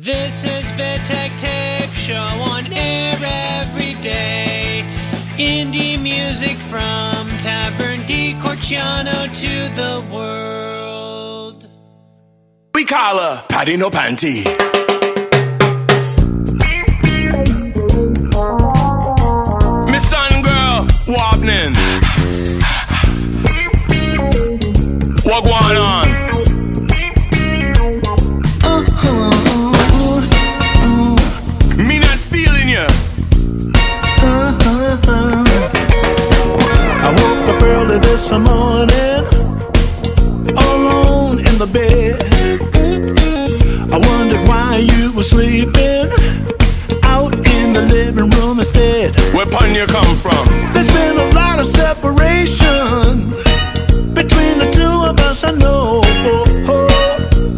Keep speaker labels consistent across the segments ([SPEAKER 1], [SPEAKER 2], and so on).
[SPEAKER 1] This is VidTech Tape Show on air every day. Indie music from Tavern di Corciano to the world.
[SPEAKER 2] We call her Patty No Panty.
[SPEAKER 3] this morning, alone in the bed. I wondered why you were sleeping out in the living room instead.
[SPEAKER 2] Where pun you come from?
[SPEAKER 3] There's been a lot of separation between the two of us. I know.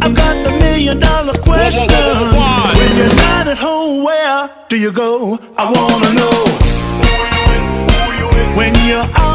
[SPEAKER 3] I've got the million dollar question.
[SPEAKER 2] Whoa,
[SPEAKER 3] when you're not at home, where do you go? I wanna know. When you're out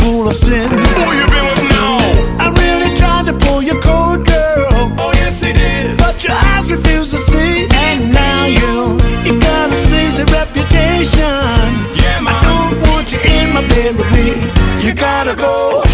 [SPEAKER 3] pool of sin.
[SPEAKER 2] Who you been with now?
[SPEAKER 3] I really tried to pull your cord, girl.
[SPEAKER 2] Oh, yes, it did.
[SPEAKER 3] But your eyes refused to see. And now you, you gotta seize your reputation.
[SPEAKER 2] Yeah,
[SPEAKER 3] ma. I don't want you in my bed with me. You gotta go.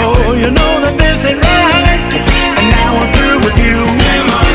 [SPEAKER 3] Oh, you know that this ain't right. And now I'm through with you.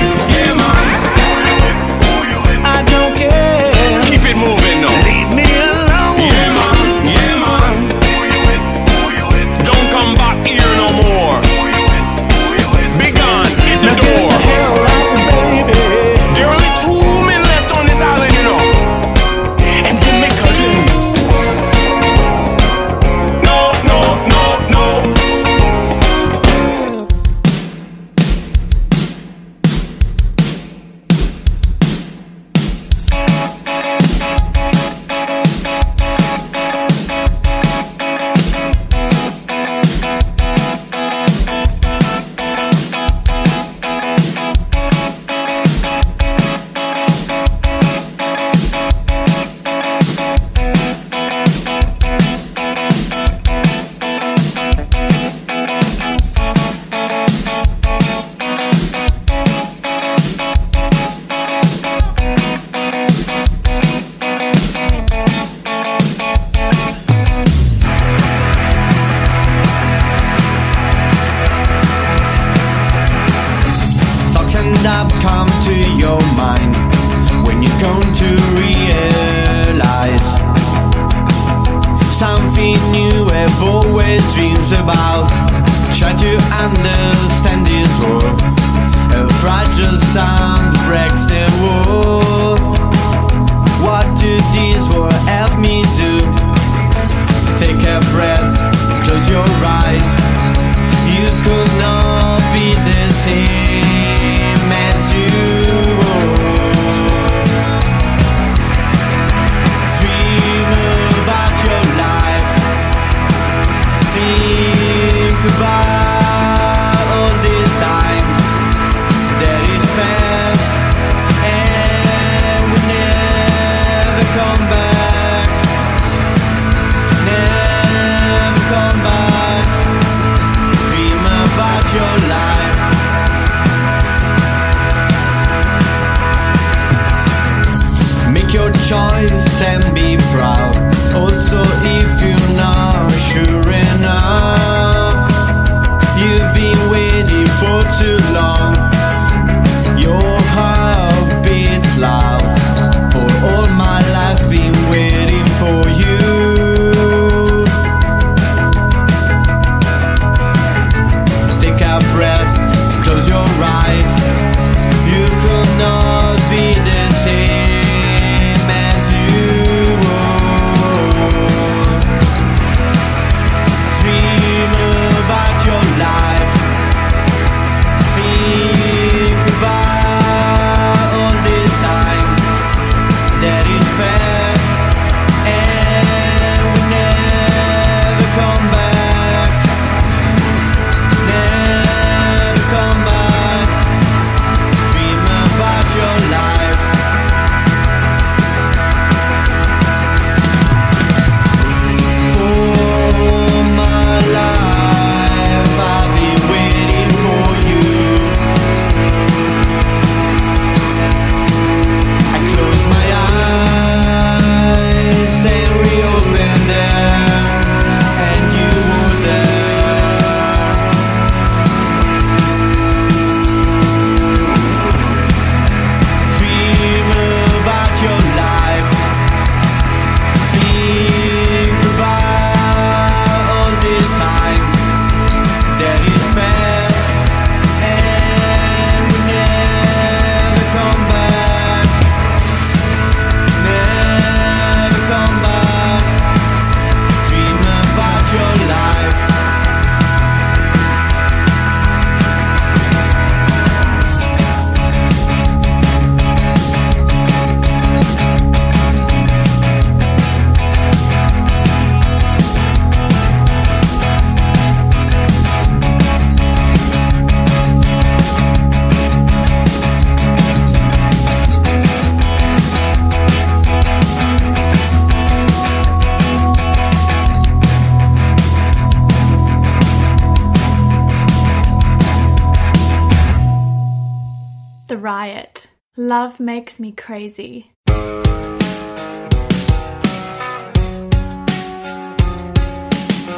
[SPEAKER 4] riot. Love makes me crazy.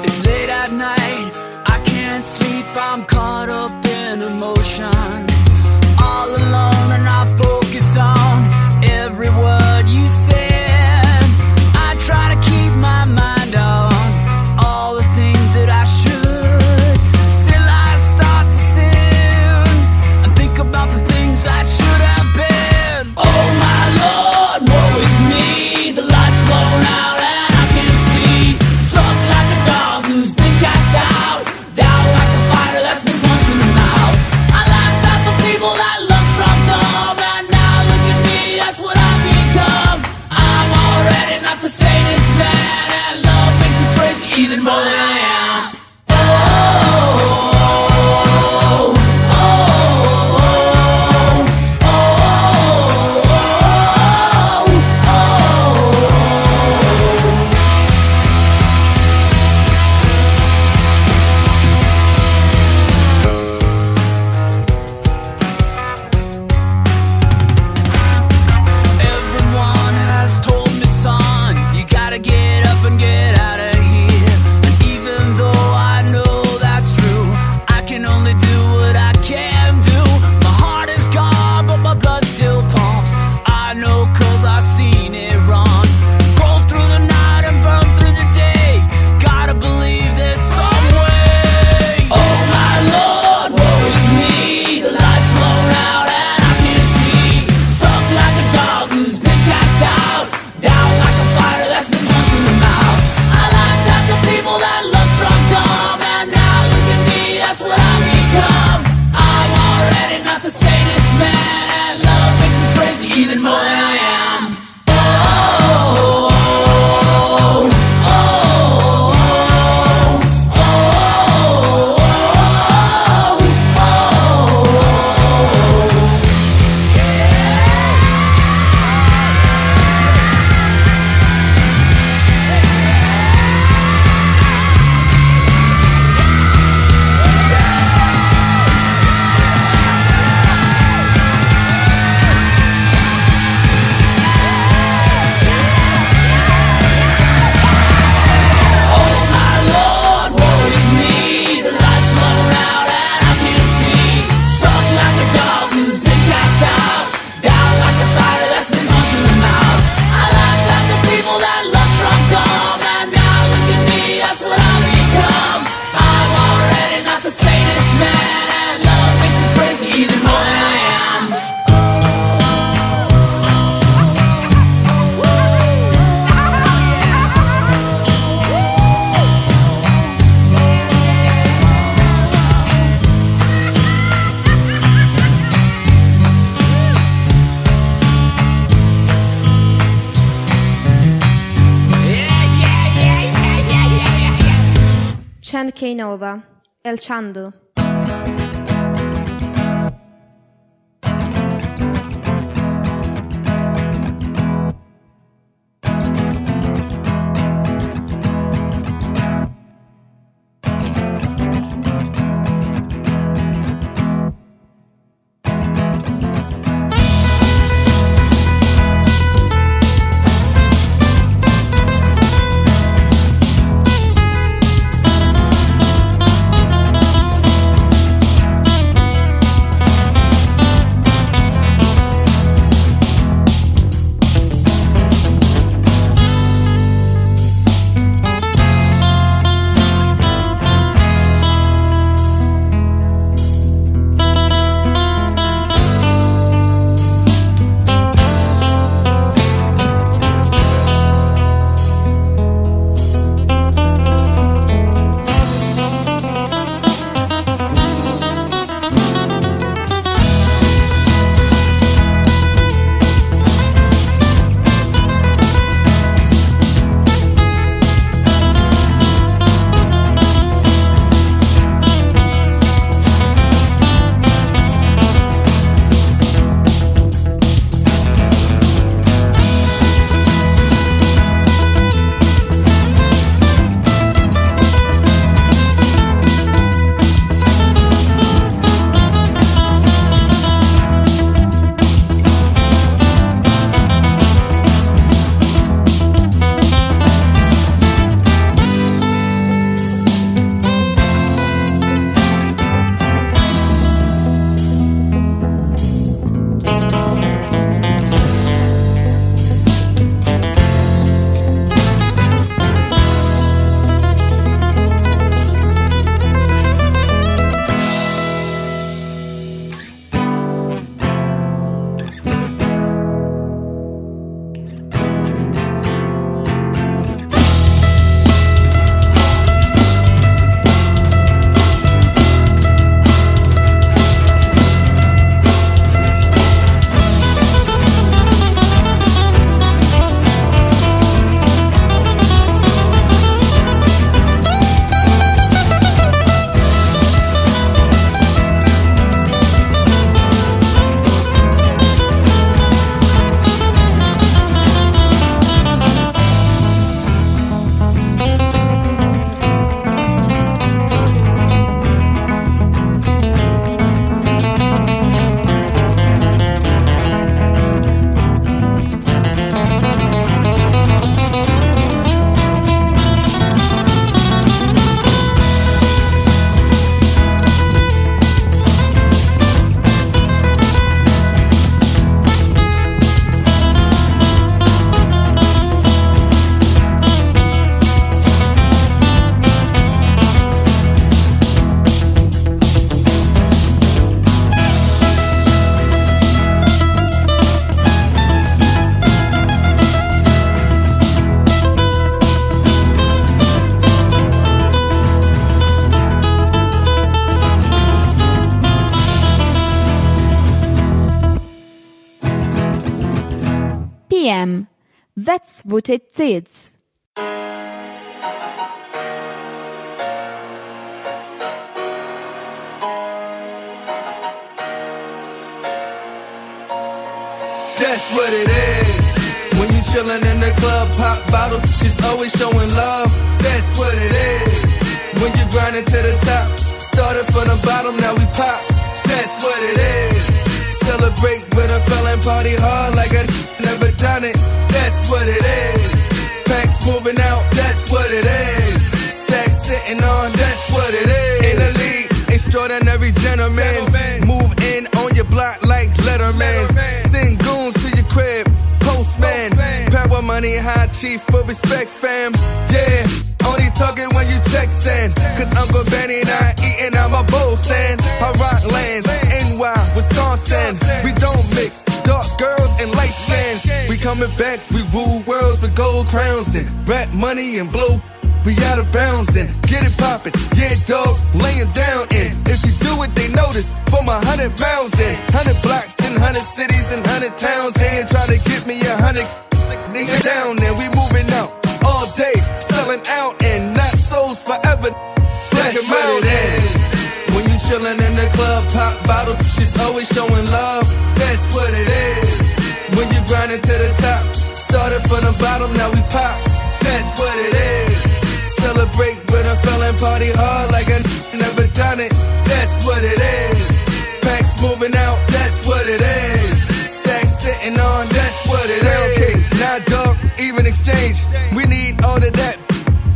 [SPEAKER 5] It's late at night, I can't sleep, I'm caught up in emotions. All alone, and I focus on every word you said. I try to keep my mind
[SPEAKER 6] off. Nova, El Chandu.
[SPEAKER 7] That's what.
[SPEAKER 8] That's what it is. When you chillin' in the club, pop bottle, she's always showing love. That's what it is. When you grindin' to the top, started from the bottom, now we pop. That's what it is. Celebrate with a felon, party hard like money, high chief for respect, fam. Yeah, only talking when you check send. Cause Uncle Benny and I'm eating out my bowl sand. I rock lands, NY, Wisconsin. We don't mix dark girls and light skins. We coming back, we rule worlds with gold crowns and rap money and blow. We out of bounds and get it poppin', yeah, dog, laying down. And if you do it, they notice For my hundred miles and hundred blocks and hundred cities and hundred towns. They ain't trying to get me a hundred nigga down and we moving out all day, selling out and not souls forever. When you chillin' in the club, pop bottle, just always showing love. That's what it is. When you grindin' to the top, started from the bottom, now we pop. That's what it is. Celebrate with a feeling, party hard like I never done it. That's what it is. Packs moving out, exchange. We need all of that,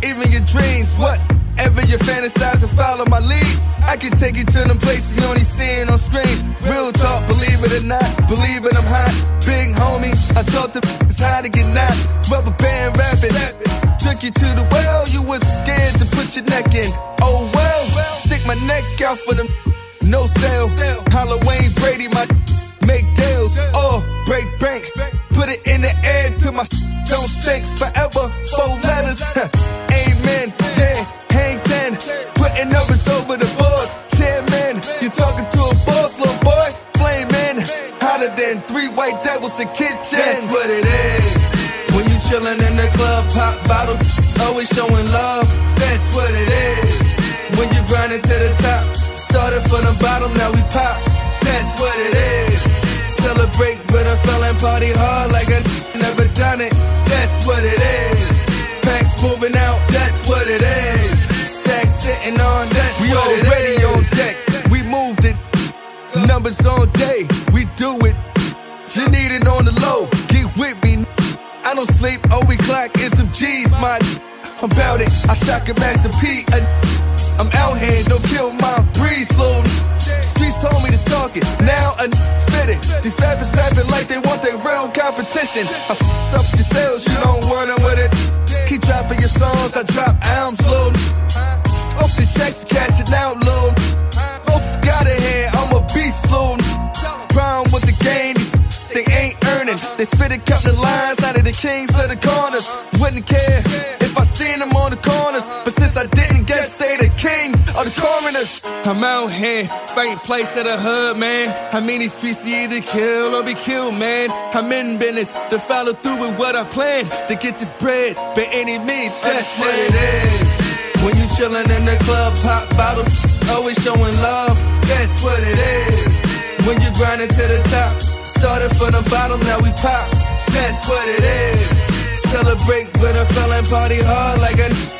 [SPEAKER 8] even your dreams. Whatever you fantasize and follow my lead. I can take you to them places you only seeing on screens. Real talk, believe it or not, believe it, I'm hot. Big homie, I taught the it's how to get knots. Rubber band rapping. Took you to the well, you was scared to put your neck in. Oh well, stick my neck out for them. No sale. Halloween Brady, my make deals. Oh, break bank. Put it in the air to my don't stink forever. Four letters. Amen. Ten, hang ten. Putting numbers over the boards. Chairman, you talking to a boss, little boy. Flaming. Hotter than three white devils in kitchen. That's what it is. When you chillin' in the club, pop bottle, always showing love. That's what it is. When you grindin' to the top, started from the bottom, now we pop. That's what it is. Celebrate with a feeling, party hard like I shock a Master P. and I'm out here, don't kill my breeze, slow. Streets told me to talk it, now I spit it. These rappers rapping like they want their real competition. I f***ed up your sales, you don't want them with it. Keep dropping your songs, I drop albums, low. Off the checks for cashing out, low. Off got it here, I'm a beast, low. Problem with the game, they ain't earning. They spit it, the lines out of the kings to the corners. Wouldn't care I'm out here, fighting place to the hood, man. I mean, these streets you either kill or be killed, man. I'm in business to follow through with what I plan to get this bread by any means. That's what it is. When you chillin' in the club, pop bottle, always showing love. That's what it is. When you grindin' to the top, started from the bottom, now we pop. That's what it is. Celebrate with a feeling, party hard like I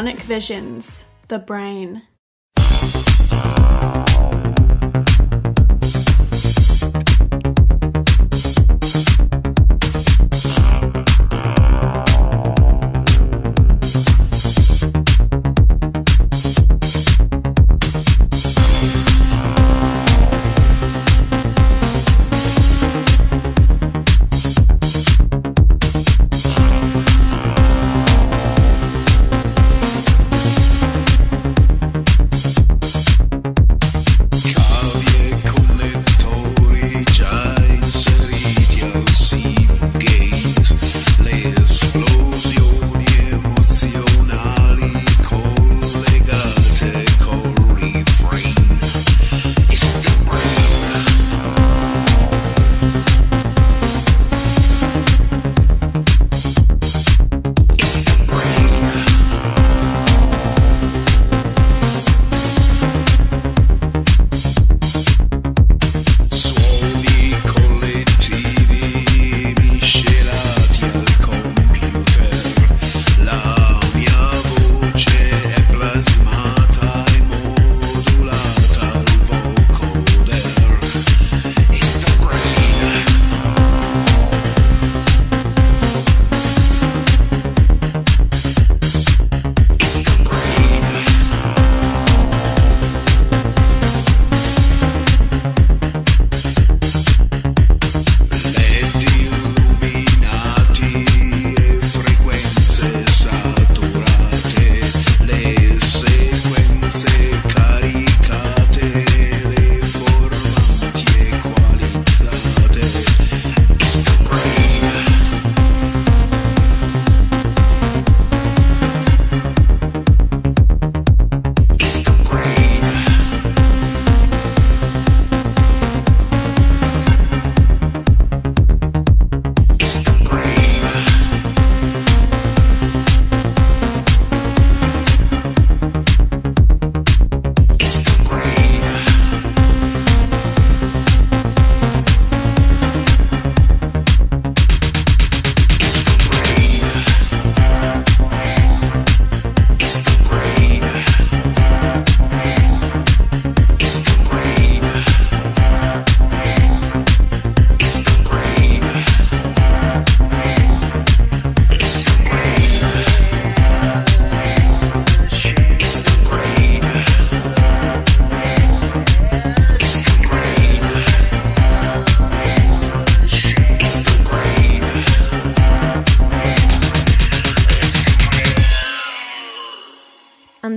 [SPEAKER 4] Bionic Visions, The Brain.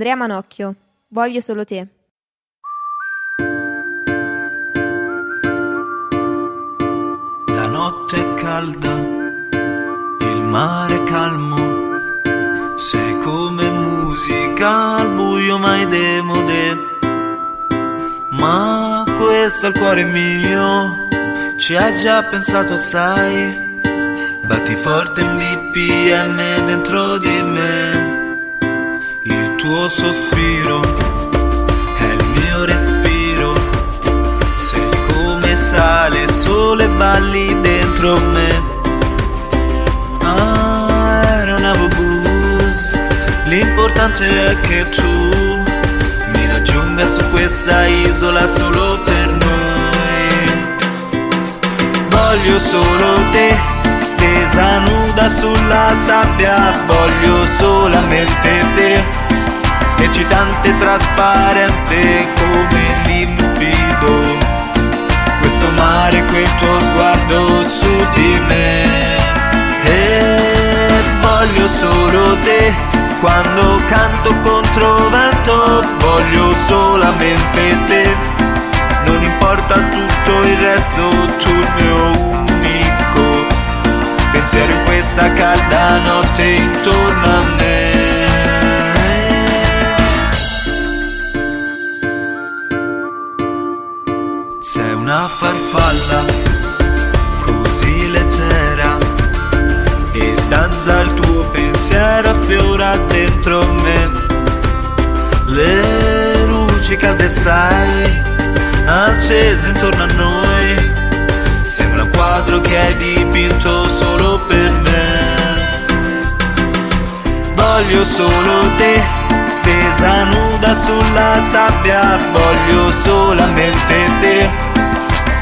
[SPEAKER 6] Andrea Manocchio. Voglio solo te.
[SPEAKER 9] La notte è calda, il mare è calmo. Sei come musica al buio mai demode. Ma questo al cuore mio ci ha già pensato sai. Batti forte in BPM dentro di me. Tuo sospiro è il mio respiro. Sei come sale, sole balli dentro me. Ah, era una bus. L'importante è che tu mi raggiunga su questa isola solo per noi. Voglio solo te, stesa nuda sulla sabbia. Voglio solamente te eccitante, trasparente come limpido. Questo mare, quel tuo sguardo su di me. E voglio solo te, quando canto contro vento, voglio solamente te. Non importa tutto il resto, tu il mio unico pensiero in questa calda notte intorno e danza il tuo pensiero affiora dentro me. Le luci calde sai, accese intorno a noi, sembra un quadro che hai dipinto solo per me. Voglio solo te, stesa nuda sulla sabbia, voglio solamente te,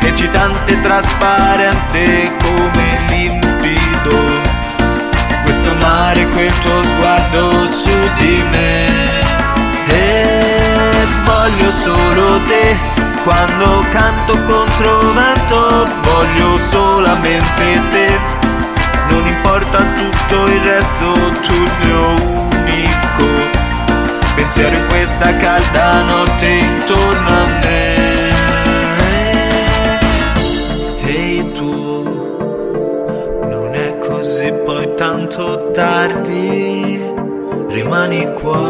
[SPEAKER 9] eccitante, trasparente come limpido. Questo mare, quel tuo sguardo su di me. E voglio solo te, quando canto contro vento, voglio solamente te. Non importa tutto il resto, tu il mio unico pensiero in questa calda notte intorno a me. Tardi, rimani qua,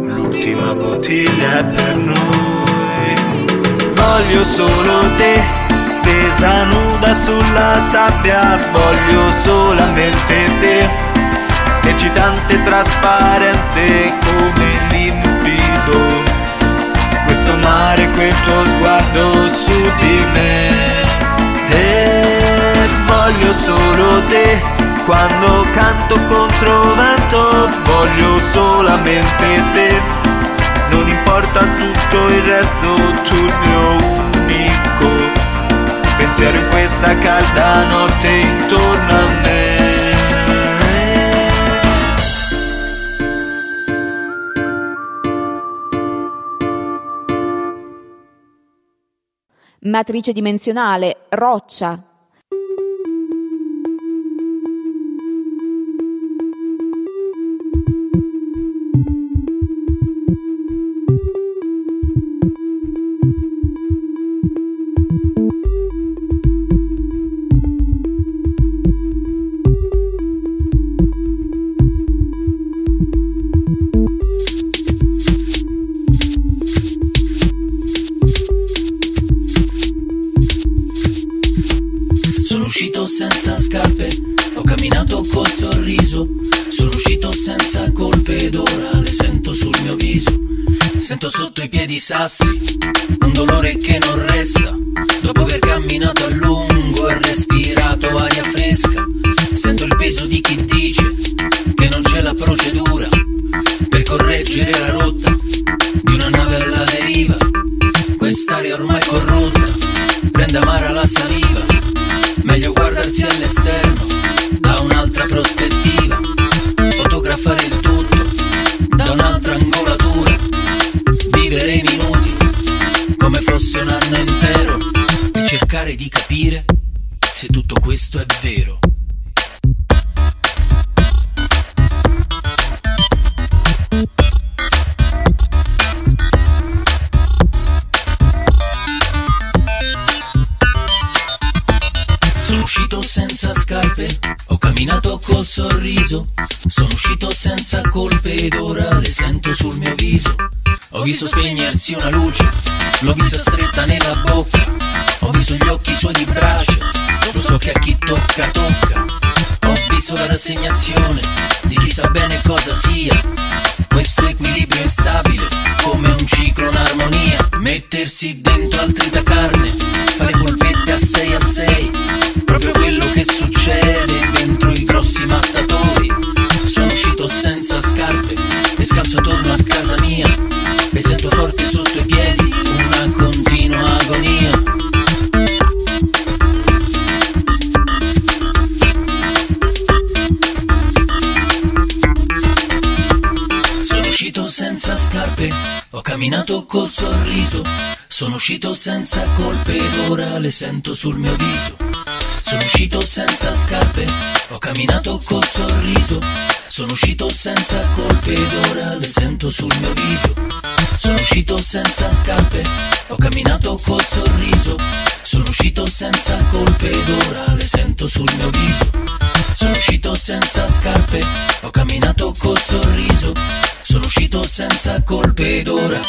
[SPEAKER 9] l'ultima bottiglia è per noi. Voglio solo te stesa nuda sulla sabbia, voglio solamente te, eccitante, trasparente come limpido. Questo mare, quel tuo sguardo su di me. E voglio solo te, quando canto contro vento, voglio solamente te. Non importa tutto il resto, tu il mio unico pensiero in questa calda notte intorno a me.
[SPEAKER 7] Matrice dimensionale, roccia.
[SPEAKER 5] Sorriso. Sono uscito senza colpe ed ora le sento sul mio viso. Sento sotto i piedi sassi, un dolore che non resta. Dopo aver camminato a lungo e respirato aria fresca, sento il peso di chi dice che non c'è la procedura per correggere la rotta di una nave alla deriva. Quest'aria ormai corrotta rende amara la saliva.
[SPEAKER 10] Col sorriso. Sono uscito senza colpe ed ora le sento sul mio viso. Ho visto spegnersi una luce, l'ho vista stretta nella bocca. Ho visto gli occhi suoi di braccia, lo so che a chi tocca tocca. Ho visto la rassegnazione di chi sa bene cosa sia. Questo equilibrio instabile, come un ciclo in armonia. Mettersi dentro altri da carne, fare polpette a 6 a 6. Succede dentro i grossi mattatori. Sono uscito senza scarpe e scalzo torno a casa mia. E sento forte sotto i piedi una continua agonia. Sono uscito senza scarpe, ho camminato col sorriso. Sono uscito senza colpe ed ora le sento sul mio viso. Sono uscito senza scarpe, ho camminato col sorriso. Sono uscito senza colpe ed ora le sento sul mio viso. Sono uscito senza scarpe, ho camminato col sorriso. Sono uscito senza colpe ed ora le sento sul mio viso. Sono uscito senza scarpe, ho camminato col sorriso. Sono uscito senza colpe ed ora.